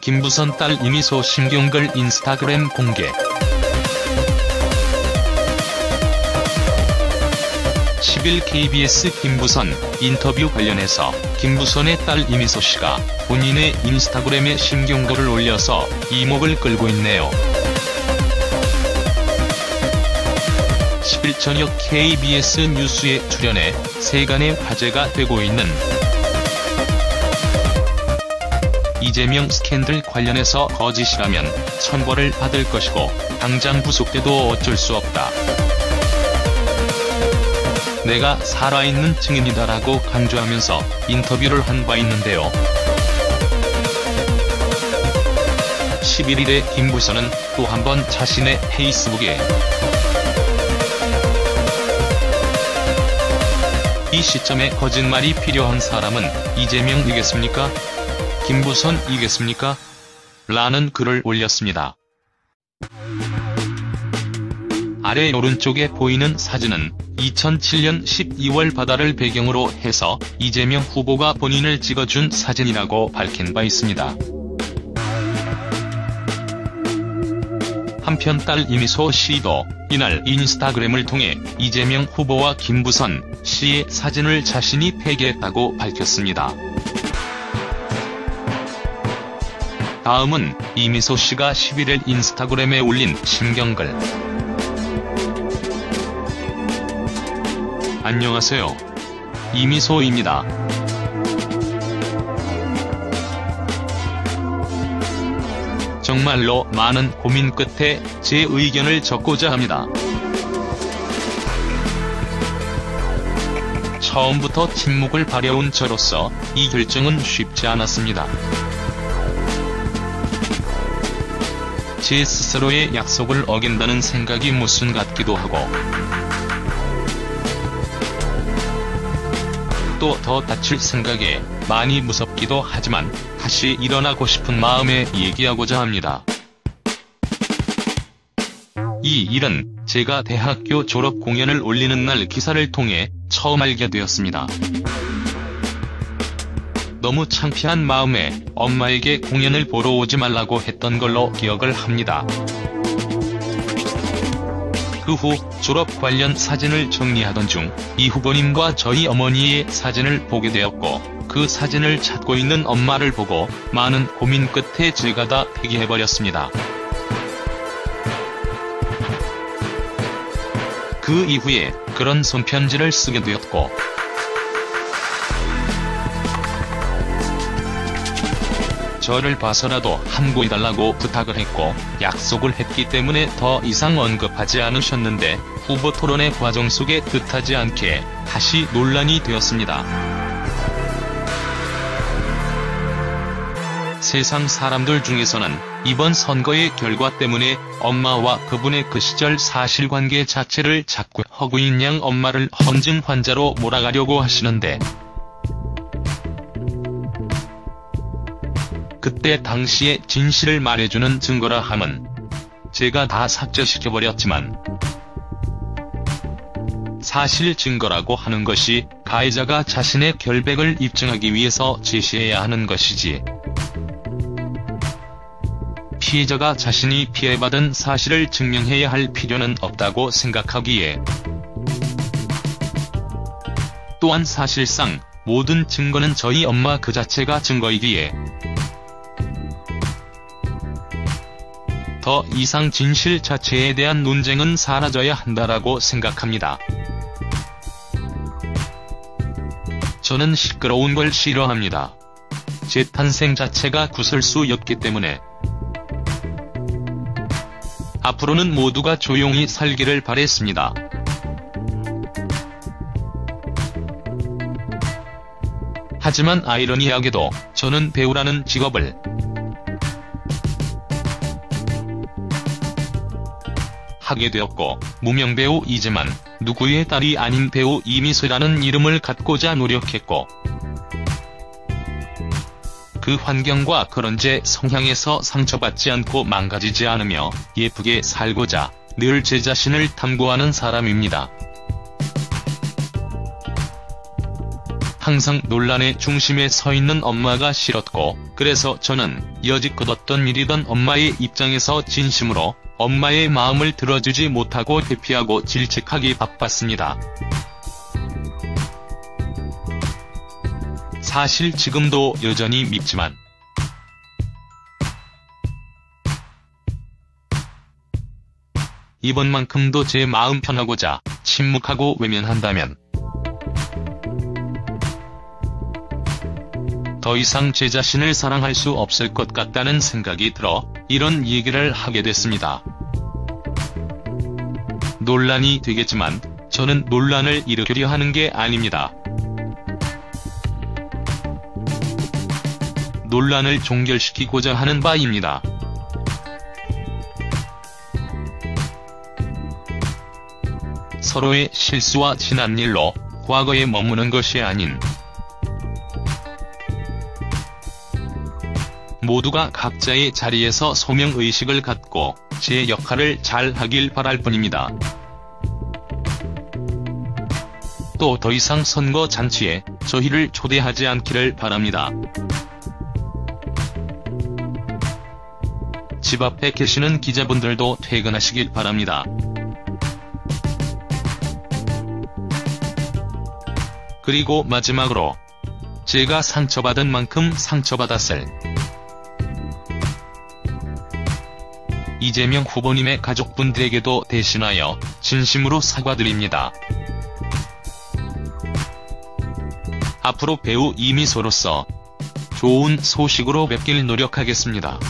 김부선 딸 이미소 신경글 인스타그램 공개 10일 KBS 김부선 인터뷰 관련해서 김부선의 딸 이미소 씨가 본인의 인스타그램에 심경글을 올려서 이목을 끌고 있네요. 10일 저녁 KBS 뉴스에 출연해 세간의 화제가 되고 있는 이재명 스캔들 관련해서 거짓이라면 천벌을 받을 것이고 당장 구속돼도 어쩔 수 없다. 내가 살아있는 증인이다라고 강조하면서 인터뷰를 한 바 있는데요. 11일에 김부선은 또한 번 자신의 페이스북에 이 시점에 거짓말이 필요한 사람은 이재명이겠습니까? 김부선이겠습니까? 라는 글을 올렸습니다. 아래 오른쪽에 보이는 사진은 2007년 12월 바다를 배경으로 해서 이재명 후보가 본인을 찍어준 사진이라고 밝힌 바 있습니다. 한편 딸 이미소 씨도 이날 인스타그램을 통해 이재명 후보와 김부선 씨의 사진을 자신이 폐기했다고 밝혔습니다. 다음은 이미소 씨가 11일 인스타그램에 올린 심경글. 안녕하세요. 이미소입니다. 정말로 많은 고민 끝에 제 의견을 적고자 합니다. 처음부터 침묵을 발해온 저로서 이 결정은 쉽지 않았습니다. 제 스스로의 약속을 어긴다는 생각이 무슨 같기도 하고 또 더 다칠 생각에 많이 무섭기도 하지만 다시 일어나고 싶은 마음에 얘기하고자 합니다. 이 일은 제가 대학교 졸업 공연을 올리는 날 기사를 통해 처음 알게 되었습니다. 너무 창피한 마음에 엄마에게 공연을 보러 오지 말라고 했던 걸로 기억을 합니다. 그 후 졸업 관련 사진을 정리하던 중 이 후보님과 저희 어머니의 사진을 보게 되었고 그 사진을 찾고 있는 엄마를 보고 많은 고민 끝에 제가 다 폐기해버렸습니다. 그 이후에 그런 손편지를 쓰게 되었고 저를 봐서라도 함구해달라고 부탁을 했고 약속을 했기 때문에 더 이상 언급하지 않으셨는데 후보 토론의 과정 속에 뜻하지 않게 다시 논란이 되었습니다. 세상 사람들 중에서는 이번 선거의 결과 때문에 엄마와 그분의 그 시절 사실관계 자체를 자꾸 허구인 양 엄마를 헌증 환자로 몰아가려고 하시는데 그때 당시의 진실을 말해주는 증거라 함은 제가 다 삭제시켜버렸지만 사실 증거라고 하는 것이 가해자가 자신의 결백을 입증하기 위해서 제시해야 하는 것이지. 피해자가 자신이 피해받은 사실을 증명해야 할 필요는 없다고 생각하기에 또한 사실상 모든 증거는 저희 엄마 그 자체가 증거이기에 더 이상 진실 자체에 대한 논쟁은 사라져야 한다라고 생각합니다. 저는 시끄러운 걸 싫어합니다. 제 탄생 자체가 구설수였기 때문에 앞으로는 모두가 조용히 살기를 바랬습니다. 하지만 아이러니하게도 저는 배우라는 직업을 하게 되었고 무명 배우 이지만 누구의 딸이 아닌 배우 이미수라는 이름을 갖고자 노력했고 그 환경과 그런 제 성향에서 상처받지 않고 망가지지 않으며 예쁘게 살고자 늘 제 자신을 탐구하는 사람입니다. 항상 논란의 중심에 서 있는 엄마가 싫었고 그래서 저는 여지껏 어떤 일이던 엄마의 입장에서 진심으로 엄마의 마음을 들어주지 못하고 회피하고 질책하기 바빴습니다. 사실 지금도 여전히 밉지만 이번만큼도 제 마음 편하고자 침묵하고 외면한다면 더 이상 제 자신을 사랑할 수 없을 것 같다는 생각이 들어 이런 얘기를 하게 됐습니다. 논란이 되겠지만 저는 논란을 일으키려 하는 게 아닙니다. 논란을 종결시키고자 하는 바입니다. 서로의 실수와 지난 일로 과거에 머무는 것이 아닌 모두가 각자의 자리에서 소명의식을 갖고 제 역할을 잘 하길 바랄 뿐입니다. 또 더 이상 선거 잔치에 저희를 초대하지 않기를 바랍니다. 집 앞에 계시는 기자분들도 퇴근하시길 바랍니다. 그리고 마지막으로 제가 상처받은 만큼 상처받았을 이재명 후보님의 가족분들에게도 대신하여 진심으로 사과드립니다. 앞으로 배우 이미소로서 좋은 소식으로 뵙길 노력하겠습니다.